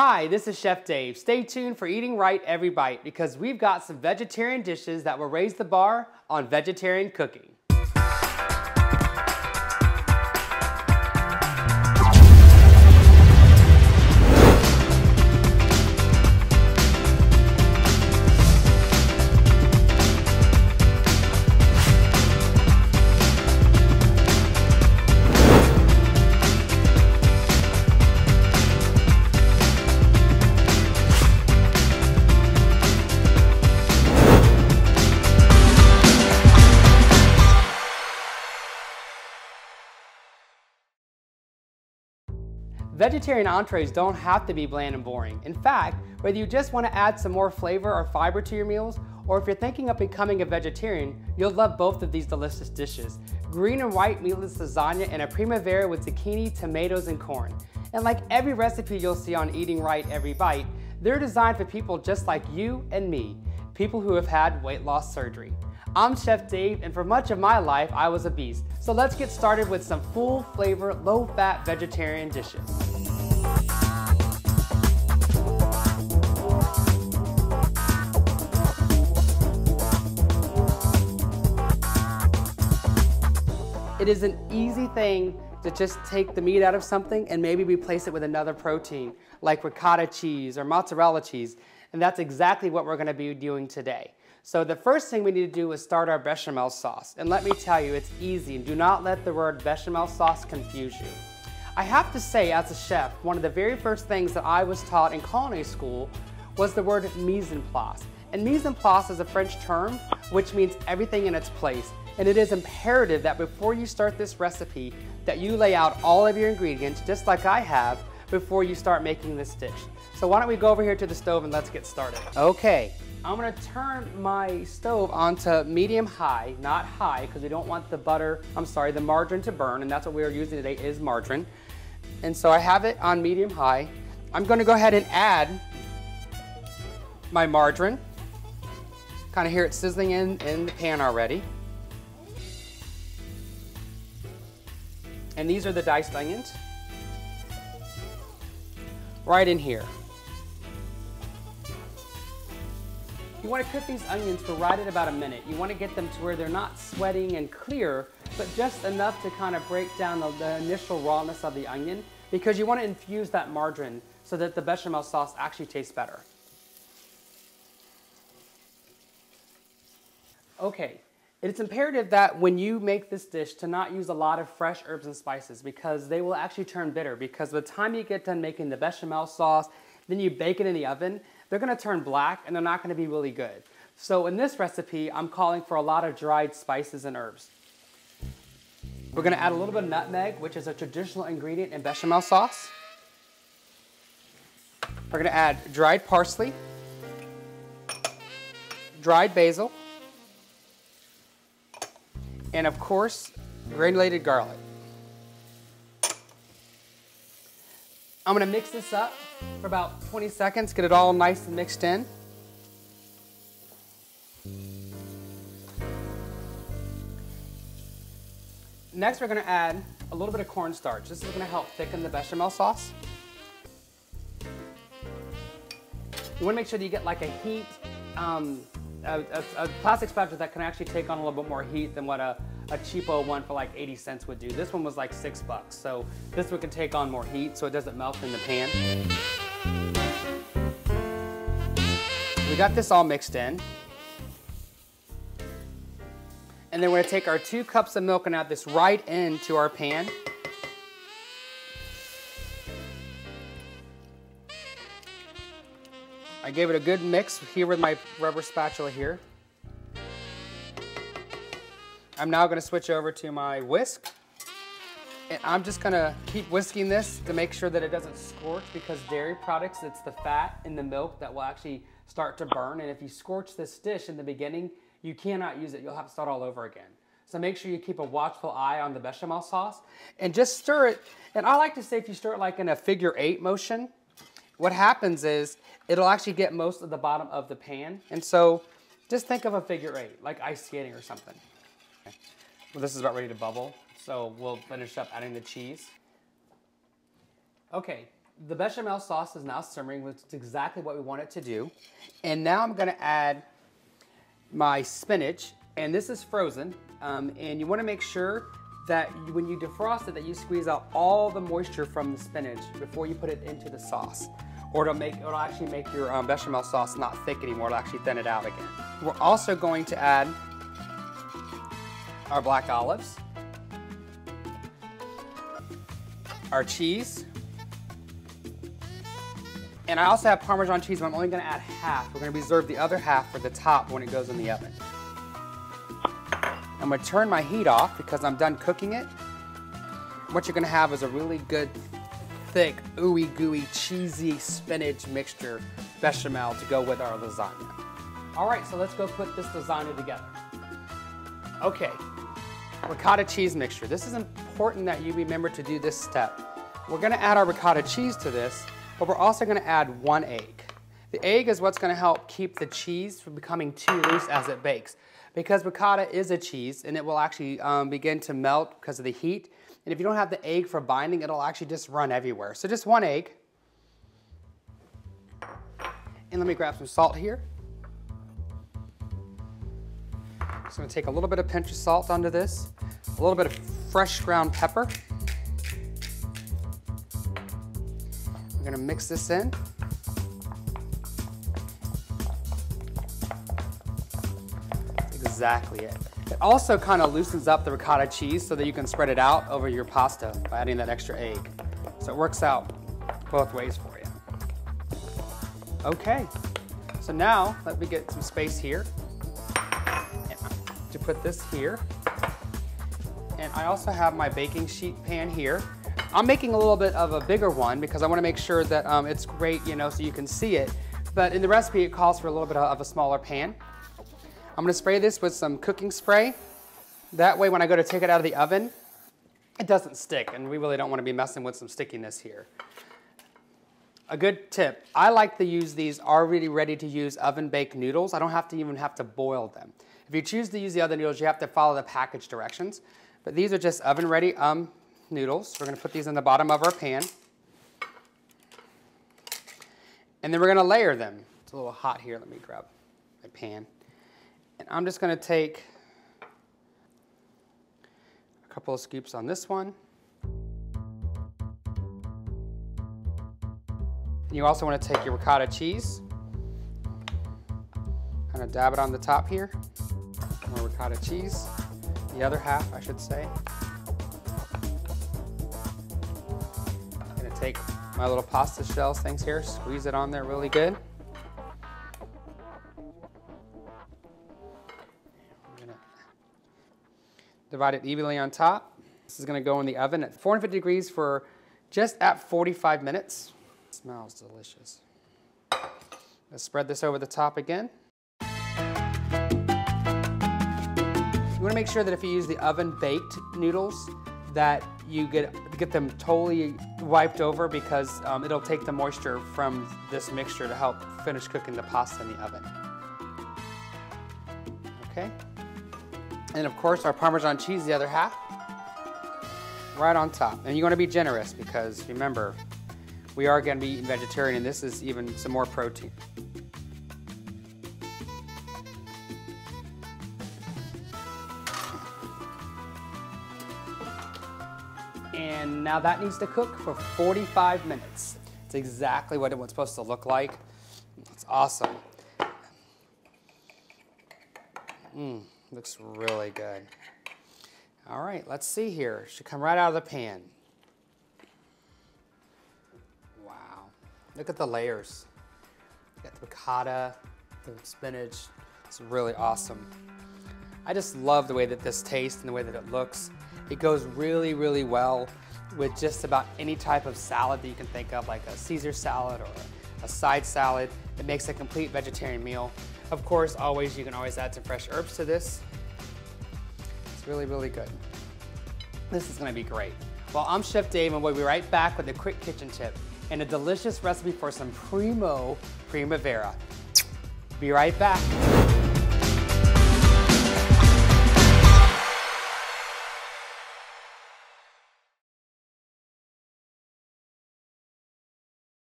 Hi, this is Chef Dave. Stay tuned for Eating Right Every Bite because we've got some vegetarian dishes that will raise the bar on vegetarian cooking. Vegetarian entrees don't have to be bland and boring. In fact, whether you just want to add some more flavor or fiber to your meals, or if you're thinking of becoming a vegetarian, you'll love both of these delicious dishes. Green and white meatless lasagna and a primavera with zucchini, tomatoes, and corn. And like every recipe you'll see on Eating Right Every Bite, they're designed for people just like you and me, people who have had weight loss surgery. I'm Chef Dave, and for much of my life, I was a beast. So let's get started with some full flavor, low fat vegetarian dishes. It is an easy thing to just take the meat out of something and maybe replace it with another protein, like ricotta cheese or mozzarella cheese. And that's exactly what we're gonna be doing today. So the first thing we need to do is start our bechamel sauce. And let me tell you, it's easy. And do not let the word bechamel sauce confuse you. I have to say, as a chef, one of the very first things that I was taught in culinary school was the word mise en place. And mise en place is a French term which means everything in its place. And it is imperative that before you start this recipe, that you lay out all of your ingredients, just like I have, before you start making this dish. So why don't we go over here to the stove and let's get started. Okay, I'm gonna turn my stove onto medium high, not high, because we don't want the butter, I'm sorry, the margarine to burn, and that's what we are using today is margarine. And so I have it on medium high. I'm gonna go ahead and add my margarine. Kind of hear it sizzling in, in the pan already. And these are the diced onions. Right in here. You want to cook these onions for right at about a minute. You want to get them to where they're not sweating and clear, but just enough to kind of break down the, the, initial rawness of the onion because you want to infuse that margarine so that the bechamel sauce actually tastes better. Okay, it's imperative that when you make this dish to not use a lot of fresh herbs and spices because they will actually turn bitter because by the time you get done making the bechamel sauce, then you bake it in the oven, they're gonna turn black and they're not gonna be really good. So in this recipe, I'm calling for a lot of dried spices and herbs. We're gonna add a little bit of nutmeg, which is a traditional ingredient in bechamel sauce. We're gonna add dried parsley, dried basil, and of course, granulated garlic. I'm gonna mix this up for about 20 seconds, get it all nice and mixed in. Next, we're gonna add a little bit of cornstarch. This is gonna help thicken the bechamel sauce. You wanna make sure that you get like a heat um, a, a, a, plastic spatula that can actually take on a little bit more heat than what a, a cheapo one for like 80 cents would do. This one was like six bucks. So this one can take on more heat so it doesn't melt in the pan. We got this all mixed in. And then we're gonna take our two cups of milk and add this right into our pan. I gave it a good mix here with my rubber spatula here. I'm now gonna switch over to my whisk. And I'm just gonna keep whisking this to make sure that it doesn't scorch because dairy products, it's the fat in the milk that will actually start to burn. And if you scorch this dish in the beginning, you cannot use it. You'll have to start all over again. So make sure you keep a watchful eye on the bechamel sauce and just stir it. And I like to say if you stir it like in a figure eight motion, what happens is it'll actually get most of the bottom of the pan. And so just think of a figure eight, like ice skating or something. Okay. Well, this is about ready to bubble. So we'll finish up adding the cheese. Okay, the bechamel sauce is now simmering, which is exactly what we want it to do. And now I'm gonna add my spinach, and this is frozen. Um, and you wanna make sure that you, when you defrost it, that you squeeze out all the moisture from the spinach before you put it into the sauce. Or it'll, make, it'll actually make your um, bechamel sauce not thick anymore, it'll actually thin it out again. We're also going to add our black olives, our cheese, and I also have Parmesan cheese, but I'm only gonna add half. We're gonna reserve the other half for the top when it goes in the oven. I'm gonna turn my heat off because I'm done cooking it. What you're gonna have is a really good, thick, ooey gooey, cheesy spinach mixture bechamel to go with our lasagna. All right, so let's go put this lasagna together. Okay, ricotta cheese mixture. This is important that you remember to do this step. We're gonna add our ricotta cheese to this, but we're also gonna add one egg. The egg is what's gonna help keep the cheese from becoming too loose as it bakes. Because ricotta is a cheese and it will actually um, begin to melt because of the heat. And if you don't have the egg for binding, it'll actually just run everywhere. So just one egg. And let me grab some salt here. Just gonna take a little bit of pinch of salt onto this, a little bit of fresh ground pepper. I'm gonna mix this in. exactly it. It also kind of loosens up the ricotta cheese so that you can spread it out over your pasta by adding that extra egg. So it works out both ways for you. Okay, so now let me get some space here to put this here. And I also have my baking sheet pan here. I'm making a little bit of a bigger one because I want to make sure that um, it's great, you know, so you can see it. But in the recipe, it calls for a little bit of a smaller pan. I'm gonna spray this with some cooking spray. That way when I go to take it out of the oven, it doesn't stick, and we really don't wanna be messing with some stickiness here. A good tip, I like to use these already ready to use oven baked noodles. I don't have to even have to boil them. If you choose to use the other noodles, you have to follow the package directions. But these are just oven ready um, noodles. We're gonna put these in the bottom of our pan. And then we're gonna layer them. It's a little hot here, let me grab my pan. And I'm just going to take a couple of scoops on this one. You also want to take your ricotta cheese, kind of dab it on the top here. More ricotta cheese, the other half, I should say. I'm to take my little pasta shells things here, squeeze it on there really good. Gonna divide it evenly on top. This is gonna go in the oven at 450 degrees for just at 45 minutes. It smells delicious. Let's spread this over the top again. Wanna make sure that if you use the oven baked noodles, that you get, get them totally wiped over because um, it'll take the moisture from this mixture to help finish cooking the pasta in the oven. Okay? And of course, our Parmesan cheese, the other half, right on top. And you want to be generous because remember, we are going to be eating vegetarian and this is even some more protein. Now that needs to cook for 45 minutes. It's exactly what it was supposed to look like. It's awesome. Mmm. Looks really good. All right, let's see here. Should come right out of the pan. Wow. Look at the layers. You got the ricotta, the spinach. It's really awesome. I just love the way that this tastes and the way that it looks. It goes really, really well with just about any type of salad that you can think of, like a Caesar salad or a side salad. It makes a complete vegetarian meal. Of course, always, you can always add some fresh herbs to this. It's really, really good. This is gonna be great. Well, I'm Chef Dave and we'll be right back with a quick kitchen tip and a delicious recipe for some primo primavera. Be right back.